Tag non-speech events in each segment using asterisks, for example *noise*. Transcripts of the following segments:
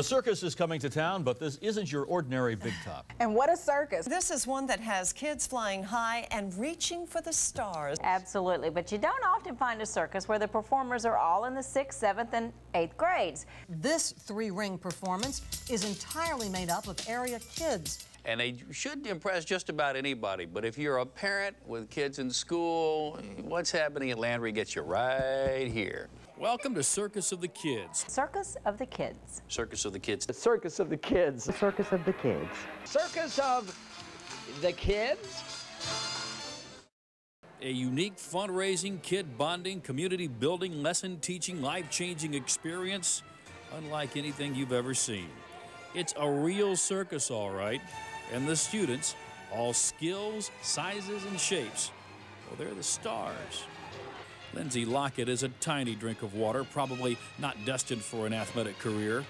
The circus is coming to town, but this isn't your ordinary big top. *sighs* And what a circus. This is one that has kids flying high and reaching for the stars. Absolutely, but you don't often find a circus where the performers are all in the sixth, seventh, and eighth grades. This three-ring performance is entirely made up of area kids. And they should impress just about anybody. But if you're a parent with kids in school, what's happening at Landry gets you right here. Welcome to Circus of the Kids. Circus of the Kids. Circus of the Kids. The Circus of the Kids. The Circus of the Kids. Circus of the Kids? A unique fundraising, kid bonding, community building, lesson teaching, life changing experience unlike anything you've ever seen. It's a real circus, all right. And the students, all skills, sizes, and shapes, well, they're the stars. Lindsay Lockett is a tiny drink of water, probably not destined for an athletic career,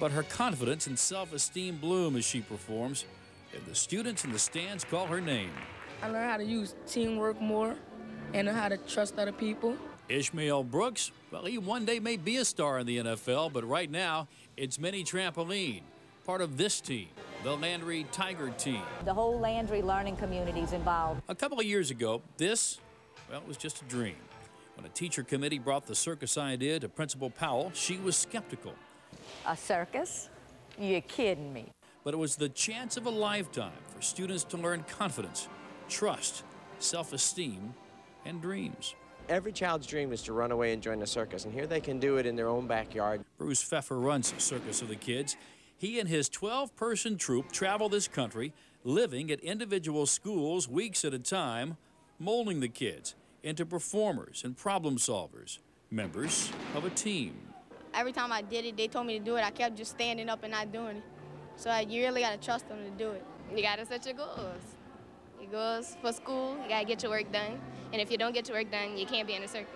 but her confidence and self esteem bloom as she performs, and the students in the stands call her name. I learned how to use teamwork more and how to trust other people. Ishmael Brooks, well, he one day may be a star in the NFL, but right now it's mini trampoline, part of this team, the Landry Tiger team. The whole Landry learning community is involved. A couple of years ago, this, well, it was just a dream. When a teacher committee brought the circus idea to Principal Powell, she was skeptical. A circus? You're kidding me. But it was the chance of a lifetime for students to learn confidence, trust, self esteem, and dreams. Every child's dream is to run away and join a circus, and here they can do it in their own backyard. Bruce Pfeffer runs Circus of the Kids. He and his 12 person troupe travel this country, living at individual schools weeks at a time, molding the kids into performers and problem solvers, members of a team. Every time I did it, they told me to do it. I kept just standing up and not doing it. So uh, you really got to trust them to do it. You got to set your goals. Your goals for school, you got to get your work done. And if you don't get your work done, you can't be in the circus.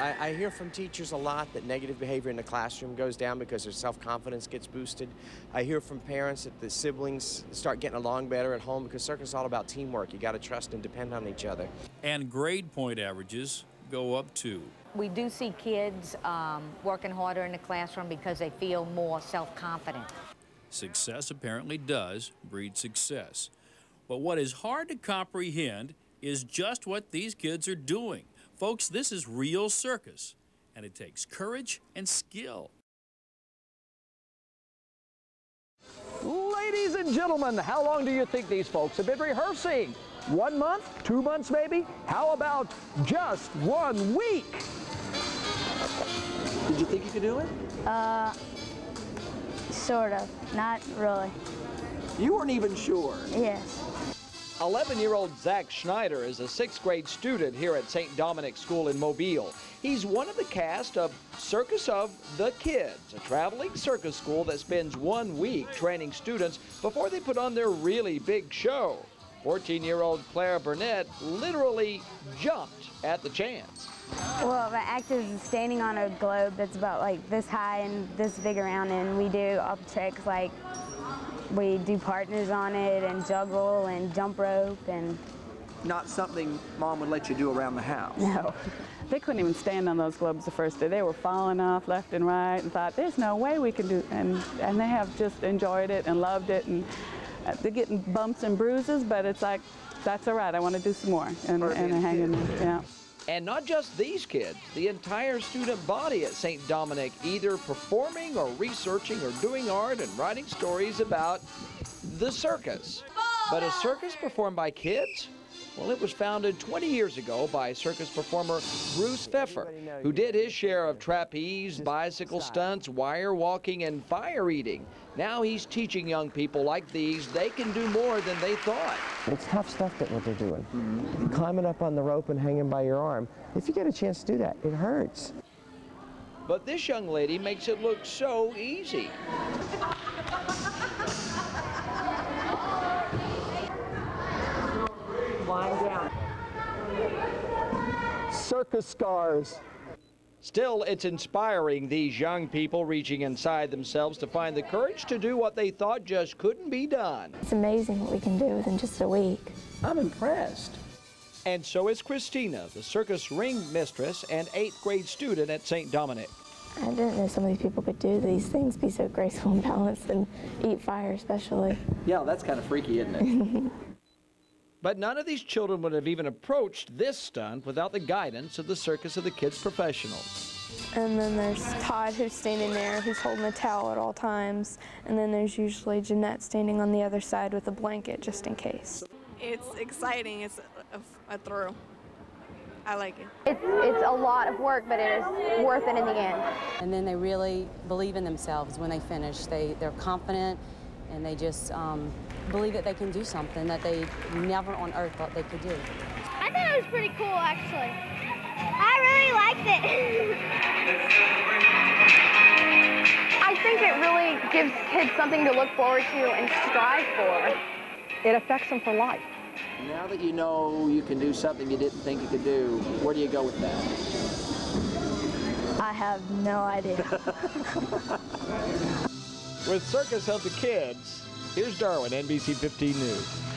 I, I, hear from teachers a lot that negative behavior in the classroom goes down because their self-confidence gets boosted. I hear from parents that the siblings start getting along better at home because circus is all about teamwork. You got to trust and depend on each other. And grade point averages go up too. We do see kids um, working harder in the classroom because they feel more self-confident. Success apparently does breed success. But what is hard to comprehend is just what these kids are doing. Folks, this is real circus, and it takes courage and skill. Ladies and gentlemen, how long do you think these folks have been rehearsing? One month? Two months maybe? How about just one week? Did you think you could do it? Uh, sort of. Not really. You weren't even sure? Yes. 11-year-old Zach Schneider is a sixth grade student here at St. Dominic School in Mobile. He's one of the cast of Circus of the Kids, a traveling circus school that spends one week training students before they put on their really big show. 14-year-old Claire Burnett literally jumped at the chance. Well, the act is standing on a globe that's about like this high and this big around, and we do all the tricks like we do partners on it and juggle and jump rope and. Not something mom would let you do around the house. No. They couldn't even stand on those globes the first day. They were falling off left and right and thought, there's no way we can do and and they have just enjoyed it and loved it and uh, they're getting bumps and bruises, but it's like, that's all right, I want to do some more and, and hanging there. Yeah. And not just these kids, the entire student body at St. Dominic either performing or researching or doing art and writing stories about the circus. But a circus performed by kids? Well, it was founded 20 years ago by circus performer Bruce Pfeffer, who did his share of trapeze, bicycle stunts, wire walking, and fire eating. Now he's teaching young people like these they can do more than they thought. It's tough stuff that what they're doing. Climbing up on the rope and hanging by your arm. If you get a chance to do that, it hurts. But this young lady makes it look so easy. Circus scars. Still, it's inspiring these young people reaching inside themselves to find the courage to do what they thought just couldn't be done. It's amazing what we can do within just a week. I'm impressed. And so is Christina, the circus ring mistress and eighth grade student at St. Dominic. I didn't know some of these people could do these things, be so graceful and balanced, and eat fire especially. Yeah, that's kind of freaky, isn't it? *laughs* but none of these children would have even approached this stunt without the guidance of the Circus of the Kids professionals. And then there's Todd who's standing there, who's holding a towel at all times. And then there's usually Jeanette standing on the other side with a blanket just in case. It's exciting. It's a, a thrill. I like it. It's, it's a lot of work, but it is worth it in the end. And then they really believe in themselves when they finish. They, they're confident and they just um, believe that they can do something that they never on earth thought they could do. I thought it was pretty cool, actually. I really liked it. I think it really gives kids something to look forward to and strive for. It affects them for life. Now that you know you can do something you didn't think you could do, where do you go with that? I have no idea. *laughs* with Circus of the Kids, here's Darwin, NBC 15 News.